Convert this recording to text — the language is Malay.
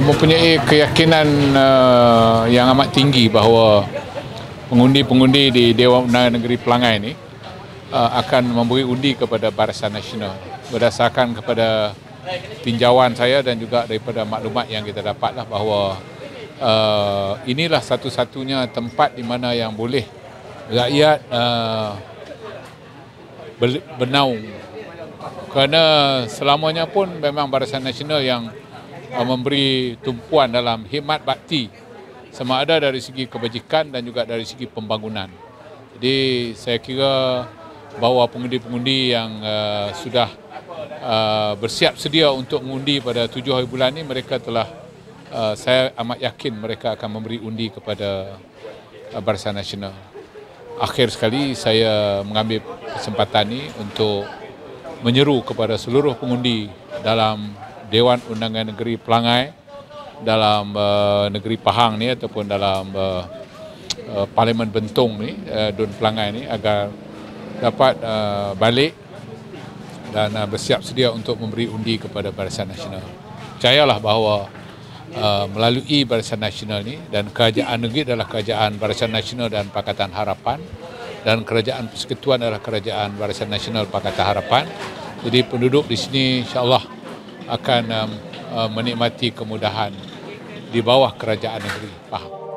mempunyai keyakinan uh, yang amat tinggi bahawa pengundi-pengundi di Dewan Undangan Negeri Pelangai ini uh, akan memberi undi kepada Barisan Nasional berdasarkan kepada tinjauan saya dan juga daripada maklumat yang kita dapatlah bahawa uh, inilah satu-satunya tempat di mana yang boleh rakyat uh, bernaung. Kerana selamanya pun memang Barisan Nasional yang uh, memberi tumpuan dalam khidmat bakti sama ada dari segi kebajikan dan juga dari segi pembangunan. Jadi saya kira bahawa pengundi-pengundi yang uh, sudah uh, bersiap sedia untuk mengundi pada tujuh hari bulan ini mereka telah uh, saya amat yakin mereka akan memberi undi kepada uh, Barisan Nasional. Akhir sekali saya mengambil kesempatan ini untuk menyeru kepada seluruh pengundi dalam Dewan Undangan Negeri Pelangai dalam uh, negeri Pahang ni ataupun dalam uh, uh, Parlimen Bentong ni uh, Dun Pelangai ni agar dapat uh, balik dan uh, bersiap sedia untuk memberi undi kepada Barisan Nasional. Percayalah bahawa uh, melalui Barisan Nasional ni dan kerajaan negeri adalah kerajaan Barisan Nasional dan Pakatan Harapan dan kerajaan persekutuan adalah kerajaan Barisan Nasional Pakatan Harapan. Jadi penduduk di sini insya-Allah akan um, uh, menikmati kemudahan di bawah kerajaan negeri. Faham?